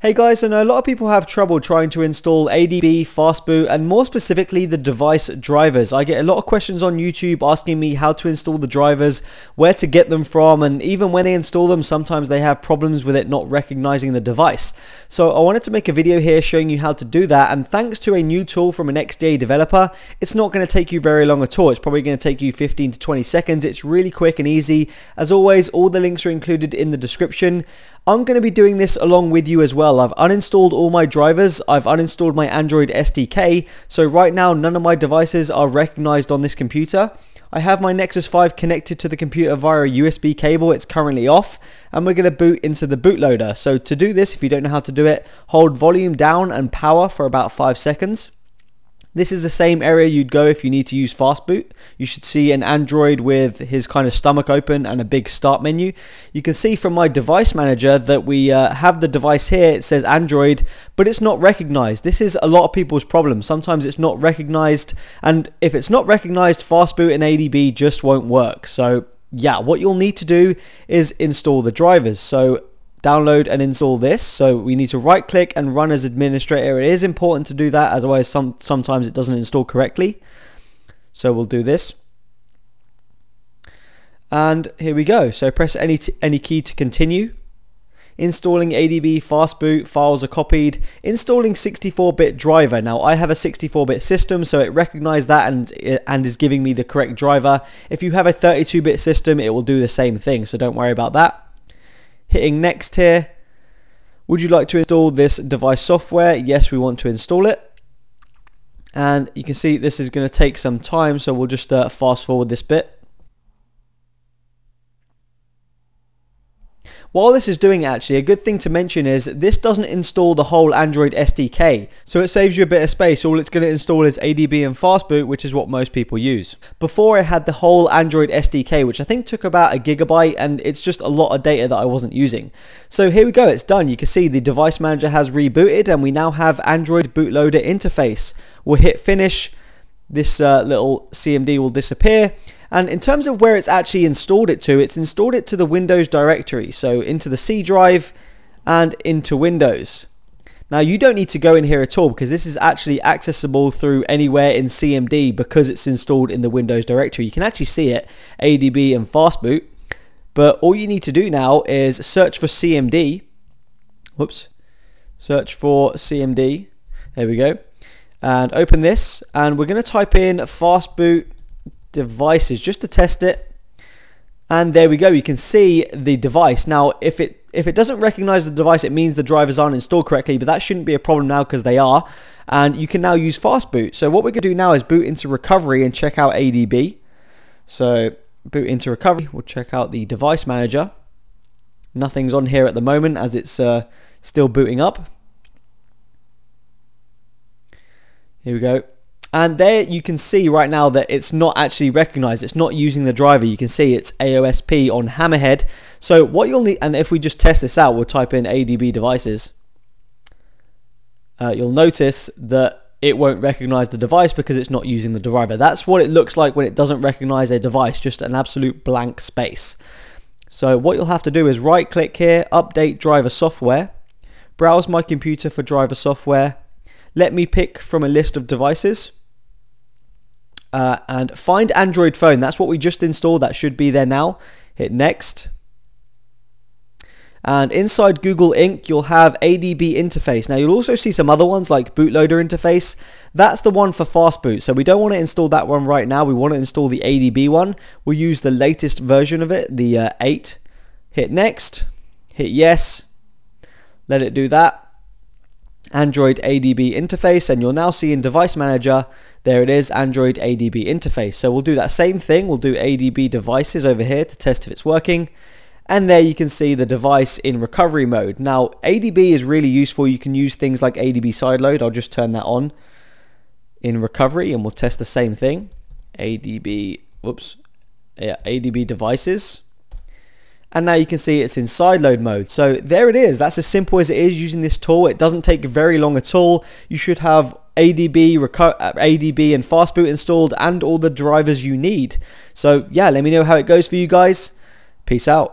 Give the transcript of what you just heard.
Hey guys, I know a lot of people have trouble trying to install ADB, Fastboot, and more specifically the device drivers. I get a lot of questions on YouTube asking me how to install the drivers, where to get them from, and even when they install them, sometimes they have problems with it not recognizing the device. So I wanted to make a video here showing you how to do that, and thanks to a new tool from an XDA developer, it's not going to take you very long at all. It's probably going to take you 15 to 20 seconds. It's really quick and easy. As always, all the links are included in the description. I'm going to be doing this along with you as well. I've uninstalled all my drivers. I've uninstalled my Android SDK. So right now, none of my devices are recognized on this computer. I have my Nexus 5 connected to the computer via a USB cable. It's currently off and we're going to boot into the bootloader. So to do this, if you don't know how to do it, hold volume down and power for about 5 seconds. This is the same area you'd go if you need to use Fastboot. You should see an Android with his kind of stomach open and a big start menu. You can see from my device manager that we uh, have the device here. It says Android, but it's not recognized. This is a lot of people's problem. Sometimes it's not recognized, and if it's not recognized, Fastboot and ADB just won't work. So yeah, what you'll need to do is install the drivers. So download and install this. So we need to right click and run as administrator. It is important to do that, otherwise some, sometimes it doesn't install correctly. So we'll do this. And here we go. So press any, any key to continue. Installing ADB Fastboot, files are copied. Installing 64-bit driver. Now I have a 64-bit system so it recognized that and, eh, and is giving me the correct driver. If you have a 32-bit system it will do the same thing so don't worry about that hitting next here. Would you like to install this device software? Yes, we want to install it. And you can see this is going to take some time, so we'll just uh, fast forward this bit. While this is doing actually, a good thing to mention is this doesn't install the whole Android SDK, so it saves you a bit of space. All it's going to install is ADB and Fastboot, which is what most people use. Before I had the whole Android SDK, which I think took about a gigabyte, and it's just a lot of data that I wasn't using. So here we go, it's done. You can see the device manager has rebooted, and we now have Android bootloader interface. We'll hit finish, this uh, little CMD will disappear and in terms of where it's actually installed it to, it's installed it to the Windows directory, so into the C drive and into Windows. Now you don't need to go in here at all because this is actually accessible through anywhere in CMD because it's installed in the Windows directory. You can actually see it, ADB and Fastboot. But all you need to do now is search for CMD. Whoops. Search for CMD. There we go. And open this and we're going to type in Fastboot devices just to test it. And there we go. You can see the device. Now, if it if it doesn't recognize the device, it means the drivers aren't installed correctly, but that shouldn't be a problem now because they are. And you can now use fast boot. So what we're to do now is boot into recovery and check out ADB. So boot into recovery. We'll check out the device manager. Nothing's on here at the moment as it's uh, still booting up. Here we go. And there you can see right now that it's not actually recognized. It's not using the driver. You can see it's AOSP on Hammerhead. So what you'll need, and if we just test this out, we'll type in ADB devices. Uh, you'll notice that it won't recognize the device because it's not using the driver. That's what it looks like when it doesn't recognize a device, just an absolute blank space. So what you'll have to do is right click here, update driver software, browse my computer for driver software, let me pick from a list of devices uh, and find Android phone. That's what we just installed. That should be there now. Hit next. And inside Google Inc, you'll have ADB interface. Now you'll also see some other ones like bootloader interface. That's the one for fastboot. So we don't want to install that one right now. We want to install the ADB one. We'll use the latest version of it, the uh, 8. Hit next. Hit yes. Let it do that. Android ADB interface and you'll now see in device manager. There it is Android ADB interface. So we'll do that same thing. We'll do ADB devices over here to test if it's working. And there you can see the device in recovery mode. Now ADB is really useful. You can use things like ADB sideload. I'll just turn that on in recovery and we'll test the same thing. ADB whoops yeah ADB devices and now you can see it's in sideload mode. So there it is. That's as simple as it is using this tool. It doesn't take very long at all. You should have ADB, uh, ADB and Fastboot installed and all the drivers you need. So yeah, let me know how it goes for you guys. Peace out.